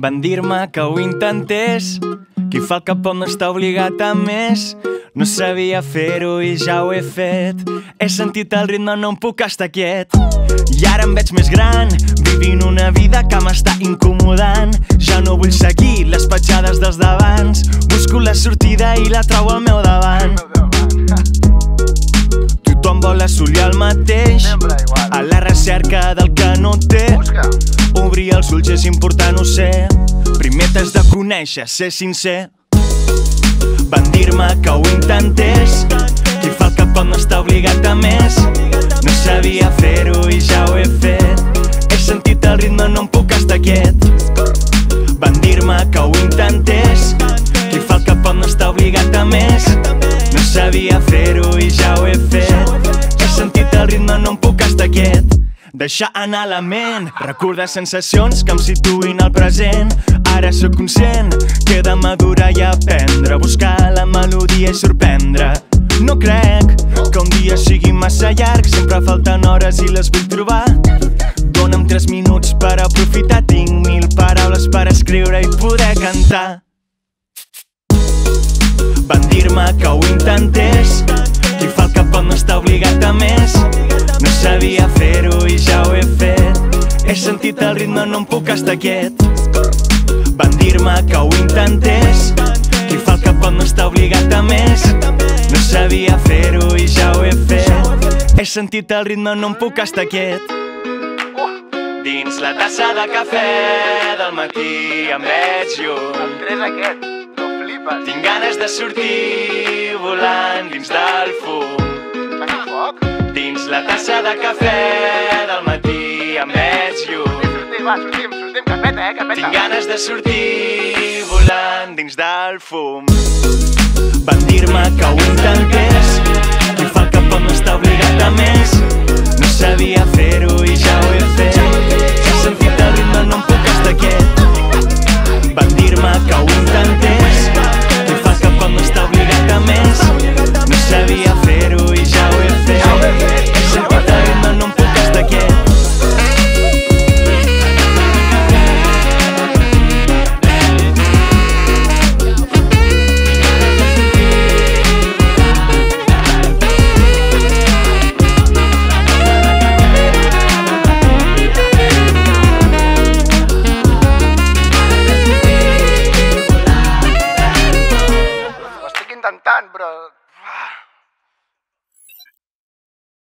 Van dir-me que ho intentés, qui fa el cap no està obligat a més. No sabia fer-ho i ja ho he fet. He sentit el ritme, no em puc estar quiet. I ara em veig més gran, vivint una vida que m'està incomodant. Ja no vull seguir les petjades dels davants. Busco la sortida i la trobo al meu davant. Tothom vol assolir el mateix, a la recerca del que no té. Busca. Obrir els ulls és important, ho sé. Primer t'has de conèixer, ser sincer. Van dir-me que ho intentés. Qui fa el que pot no està obligat a més. No sabia fer-ho i ja ho he fet. He sentit el ritme, no em puc estar quiet. Van dir-me que ho intentés. Qui fa el que pot no està obligat a més. No sabia fer-ho i ja ho he fet. He sentit el ritme, no em puc estar quiet. Deixar anar la ment, recordar sensacions que em situïn al present. Ara sóc conscient que he de madurar i aprendre, buscar la melodia i sorprendre. No crec que un dia sigui massa llarg, sempre falten hores i les vull trobar. Dóna'm tres minuts per aprofitar, tinc mil paraules per escriure i poder cantar. Van dir-me que ho intentés, sabia fer-ho i ja ho he fet. He sentit el ritme, no em puc estar quiet. Van dir-me que ho intentés, qui fa el que pot no està obligat a més. No sabia fer-ho i ja ho he fet. He sentit el ritme, no em puc estar quiet. Dins la tassa de cafè del matí em veig lluny. Tres aquest. No flipes. Tinc ganes de sortir la tassa de cafè del matí em veig lluny. Sortim, va, sortim, sortim. Capeta, eh, capeta. Tinc ganes de sortir volant dins del fum. Van dir-me que ho intentés, Santan, bro.